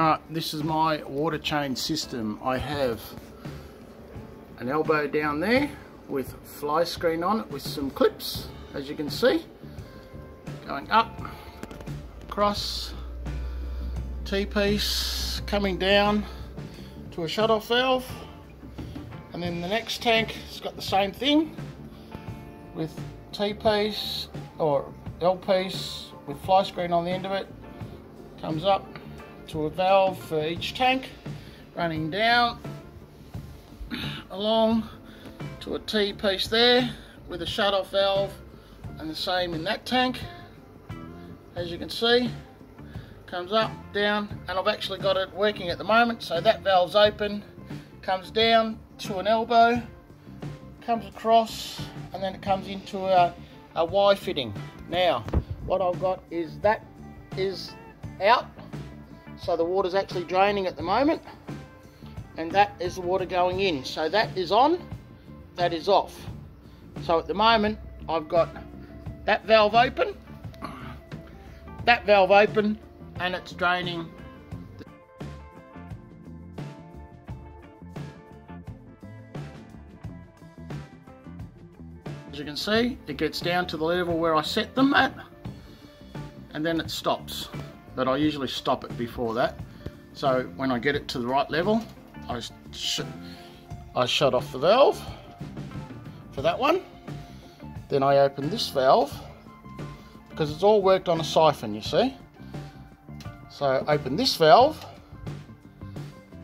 Alright, this is my water change system. I have an elbow down there with fly screen on it with some clips, as you can see. Going up, across, T-piece, coming down to a shut-off valve. And then the next tank has got the same thing with T-piece or L-piece with fly screen on the end of it. Comes up, to a valve for each tank running down along to a T-piece there with a shut-off valve and the same in that tank. As you can see comes up down and I've actually got it working at the moment. So that valve's open comes down to an elbow comes across and then it comes into a, a Y fitting. Now what I've got is that is out so the water's actually draining at the moment. And that is the water going in. So that is on, that is off. So at the moment, I've got that valve open, that valve open, and it's draining As you can see, it gets down to the level where I set them at, and then it stops but I usually stop it before that. So when I get it to the right level, I, sh I shut off the valve for that one. Then I open this valve because it's all worked on a siphon, you see. So open this valve.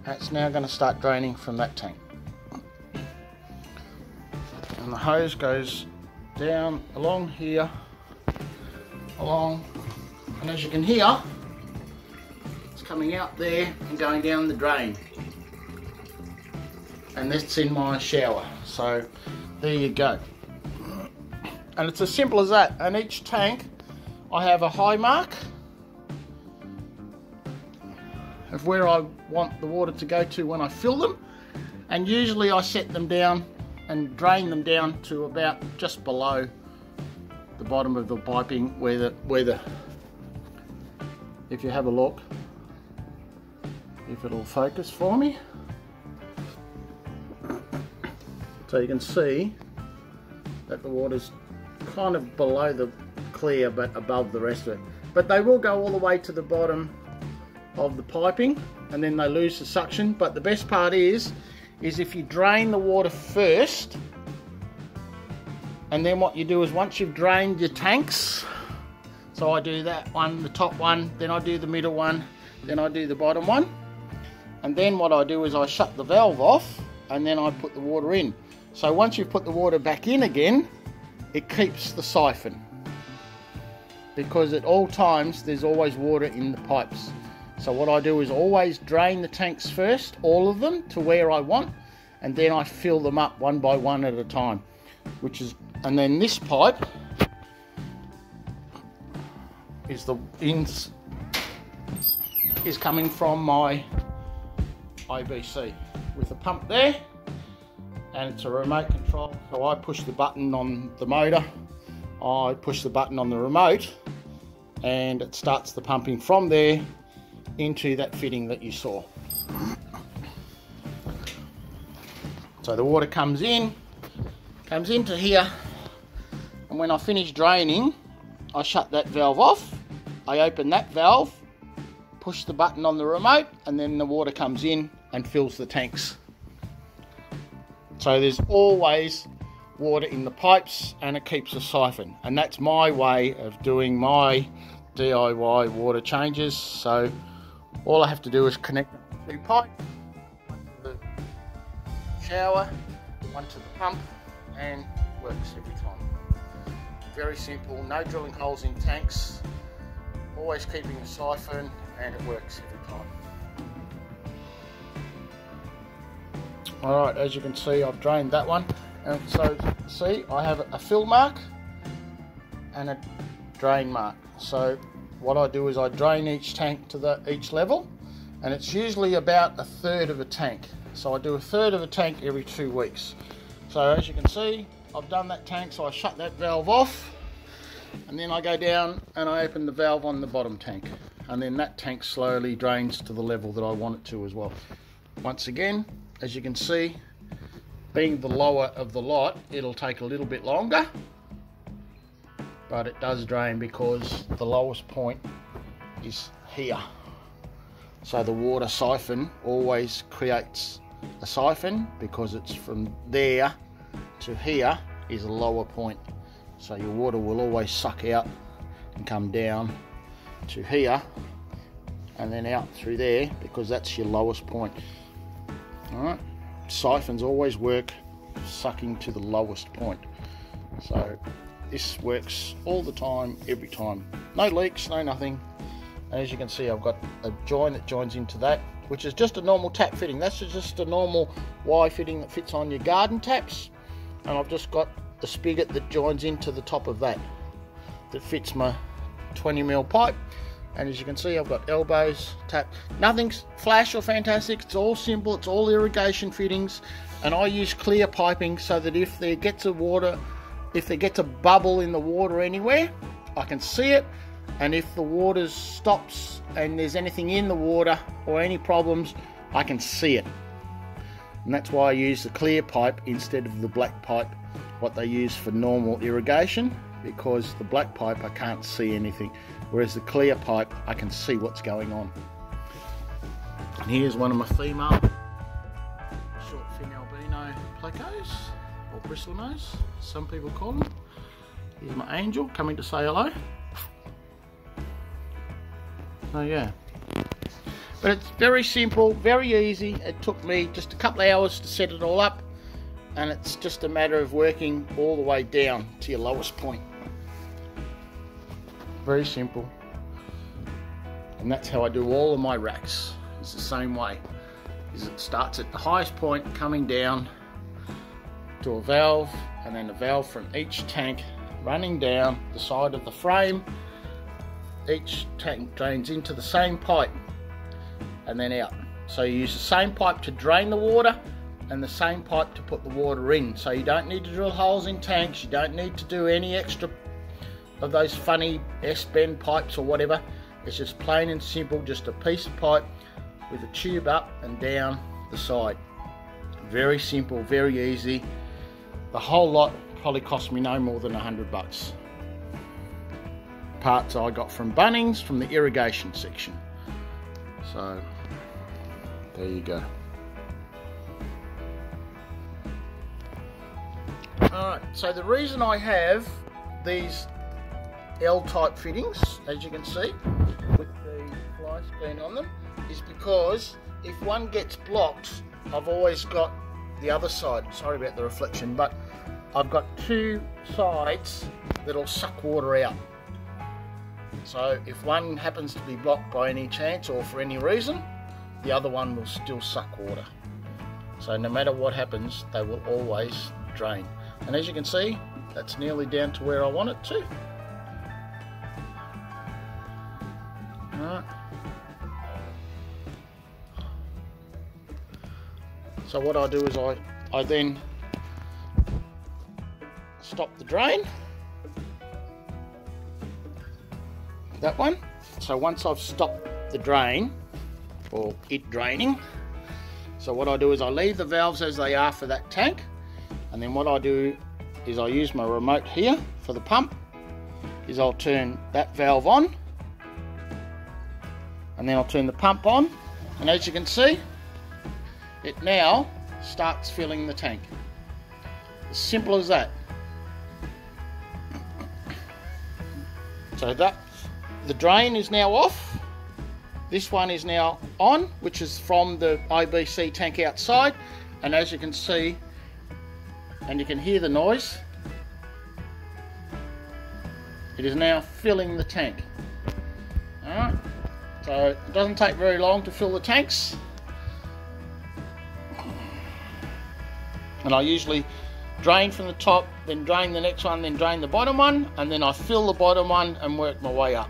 It's now going to start draining from that tank. And the hose goes down along here, along, and as you can hear, coming out there and going down the drain. And that's in my shower. So there you go. And it's as simple as that. And each tank, I have a high mark of where I want the water to go to when I fill them. And usually I set them down and drain them down to about just below the bottom of the piping where the, where the if you have a look if it'll focus for me. So you can see that the water's kind of below the clear but above the rest of it. But they will go all the way to the bottom of the piping and then they lose the suction. But the best part is, is if you drain the water first and then what you do is once you've drained your tanks, so I do that one, the top one, then I do the middle one, then I do the bottom one and then what I do is I shut the valve off and then I put the water in. So once you've put the water back in again, it keeps the siphon. Because at all times there's always water in the pipes. So what I do is always drain the tanks first, all of them, to where I want, and then I fill them up one by one at a time. Which is, and then this pipe is the ins is coming from my IBC with a pump there. And it's a remote control. So I push the button on the motor. I push the button on the remote. And it starts the pumping from there into that fitting that you saw. So the water comes in comes into here. And when I finish draining I shut that valve off. I open that valve push the button on the remote and then the water comes in and fills the tanks. So there's always water in the pipes and it keeps a siphon and that's my way of doing my DIY water changes so all I have to do is connect the two pipes one to the shower one to the pump and works every time very simple no drilling holes in tanks always keeping a siphon and it works every time. Alright, as you can see I've drained that one and so see I have a fill mark and a drain mark. So what I do is I drain each tank to the each level and it's usually about a third of a tank. So I do a third of a tank every two weeks. So as you can see I've done that tank so I shut that valve off and then I go down and I open the valve on the bottom tank and then that tank slowly drains to the level that I want it to as well. Once again, as you can see, being the lower of the lot, it'll take a little bit longer, but it does drain because the lowest point is here. So the water siphon always creates a siphon because it's from there to here is a lower point. So your water will always suck out and come down to here and then out through there because that's your lowest point. Alright, siphons always work sucking to the lowest point. So this works all the time, every time. No leaks, no nothing. And as you can see, I've got a join that joins into that, which is just a normal tap fitting. That's just a normal Y fitting that fits on your garden taps. And I've just got the spigot that joins into the top of that, that fits my 20 mil pipe. And as you can see, I've got elbows, tap. Nothing's flash or fantastic. It's all simple. It's all irrigation fittings. And I use clear piping so that if there gets a water, if there gets a bubble in the water anywhere, I can see it and if the water stops and there's anything in the water or any problems I can see it and that's why I use the clear pipe instead of the black pipe what they use for normal irrigation because the black pipe I can't see anything whereas the clear pipe I can see what's going on and here's one of my female short fin albino plecos or bristlenose some people call them here's my angel coming to say hello so yeah. But it's very simple, very easy. It took me just a couple of hours to set it all up and it's just a matter of working all the way down to your lowest point. Very simple. And that's how I do all of my racks. It's the same way. Is it starts at the highest point coming down to a valve and then a valve from each tank running down the side of the frame each tank drains into the same pipe and then out. So you use the same pipe to drain the water and the same pipe to put the water in. So you don't need to drill holes in tanks, you don't need to do any extra of those funny S-bend pipes or whatever. It's just plain and simple, just a piece of pipe with a tube up and down the side. Very simple, very easy. The whole lot probably cost me no more than a hundred bucks parts I got from Bunnings from the irrigation section. So there you go. Alright, so the reason I have these L-type fittings, as you can see, with the fly screen on them, is because if one gets blocked, I've always got the other side. Sorry about the reflection, but I've got two sides that'll suck water out. So if one happens to be blocked by any chance or for any reason, the other one will still suck water. So no matter what happens, they will always drain. And as you can see, that's nearly down to where I want it to. So what I do is I, I then stop the drain. That one. So once I've stopped the drain, or it draining, so what I do is I leave the valves as they are for that tank, and then what I do is I use my remote here for the pump, is I'll turn that valve on, and then I'll turn the pump on, and as you can see, it now starts filling the tank. As simple as that. So that the drain is now off. This one is now on, which is from the IBC tank outside. And as you can see, and you can hear the noise, it is now filling the tank. So it doesn't take very long to fill the tanks. And I usually drain from the top, then drain the next one, then drain the bottom one, and then I fill the bottom one and work my way up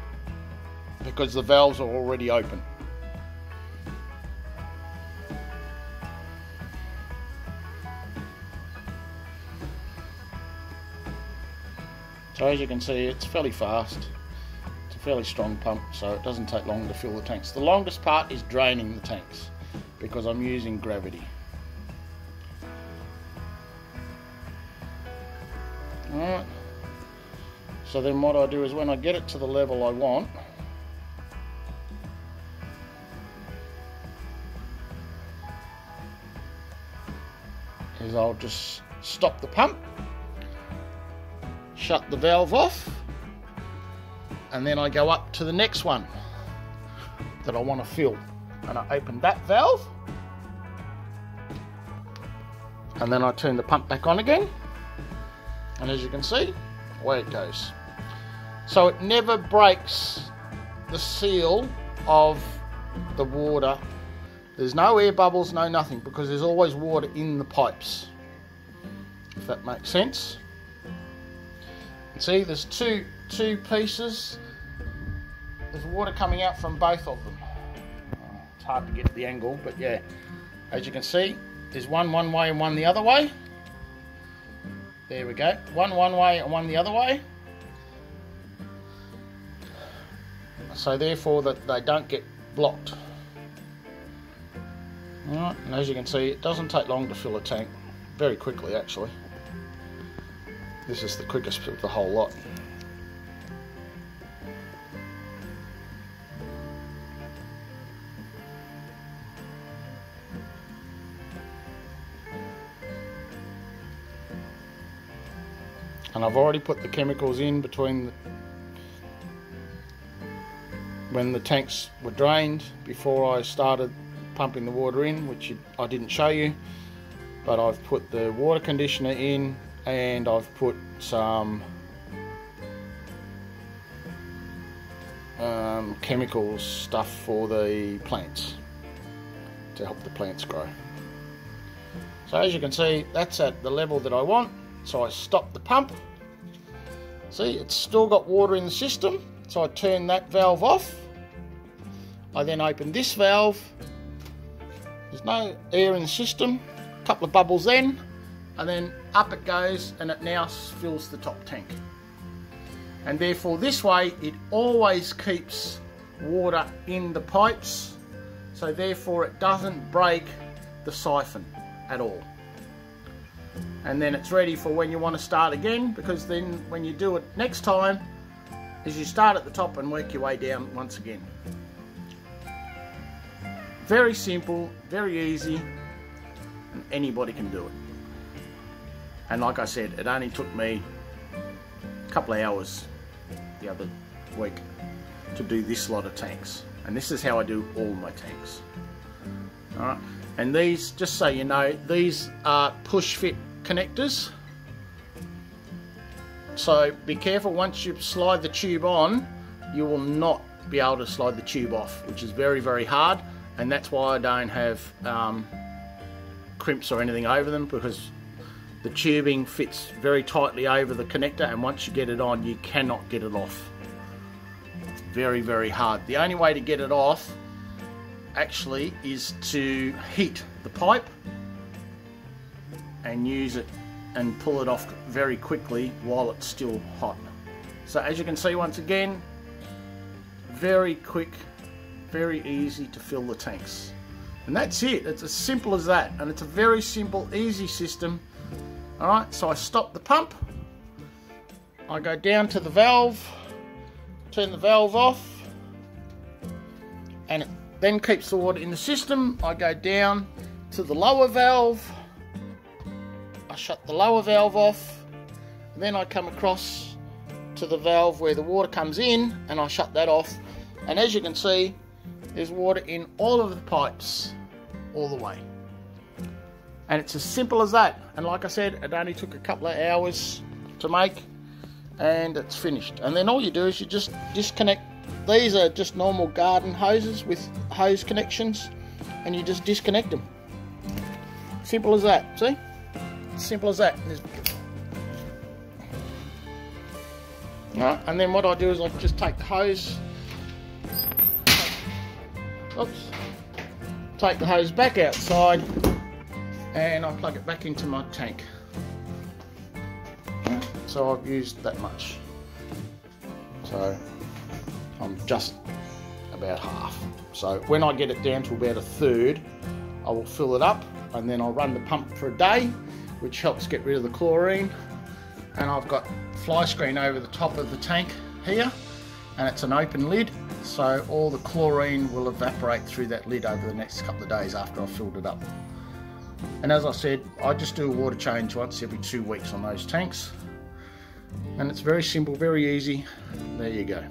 because the valves are already open. So as you can see it's fairly fast fairly strong pump, so it doesn't take long to fill the tanks. The longest part is draining the tanks because I'm using gravity. Alright, so then what I do is when I get it to the level I want, is I'll just stop the pump, shut the valve off, and then I go up to the next one that I want to fill. And I open that valve, and then I turn the pump back on again, and as you can see, away it goes. So it never breaks the seal of the water there's no air bubbles, no nothing, because there's always water in the pipes. If that makes sense. See, there's two two pieces. There's water coming out from both of them. It's hard to get the angle, but yeah, as you can see, there's one one way and one the other way. There we go. One one way and one the other way. So therefore that they don't get blocked. Alright, and as you can see, it doesn't take long to fill a tank. Very quickly, actually. This is the quickest of the whole lot. And I've already put the chemicals in between the, when the tanks were drained before I started pumping the water in, which I didn't show you. But I've put the water conditioner in and I've put some um, chemicals stuff for the plants to help the plants grow. So as you can see, that's at the level that I want. So I stop the pump. See, it's still got water in the system. So I turn that valve off. I then open this valve there's no air in the system. A couple of bubbles then, and then up it goes, and it now fills the top tank. And therefore, this way, it always keeps water in the pipes, so therefore it doesn't break the siphon at all. And then it's ready for when you want to start again, because then when you do it next time, is you start at the top and work your way down once again. Very simple, very easy, and anybody can do it. And like I said, it only took me a couple of hours the other week to do this lot of tanks. And this is how I do all my tanks. Alright, and these, just so you know, these are push fit connectors. So be careful once you slide the tube on, you will not be able to slide the tube off, which is very, very hard. And that's why I don't have um, crimps or anything over them because the tubing fits very tightly over the connector and once you get it on you cannot get it off. It's very very hard. The only way to get it off actually is to heat the pipe and use it and pull it off very quickly while it's still hot so as you can see once again very quick very easy to fill the tanks. And that's it. It's as simple as that. And it's a very simple, easy system. Alright, so I stop the pump. I go down to the valve, turn the valve off, and it then keeps the water in the system. I go down to the lower valve, I shut the lower valve off, then I come across to the valve where the water comes in and I shut that off. And as you can see, there's water in all of the pipes, all the way. And it's as simple as that. And like I said, it only took a couple of hours to make and it's finished. And then all you do is you just disconnect. These are just normal garden hoses with hose connections and you just disconnect them. Simple as that, see? Simple as that. Right, and then what I do is I just take the hose oops, take the hose back outside and I plug it back into my tank. So I've used that much. So I'm just about half. So when I get it down to about a third, I will fill it up and then I'll run the pump for a day, which helps get rid of the chlorine. And I've got fly screen over the top of the tank here, and it's an open lid, so all the chlorine will evaporate through that lid over the next couple of days after I've filled it up. And as I said, I just do a water change once every two weeks on those tanks. And it's very simple, very easy. There you go.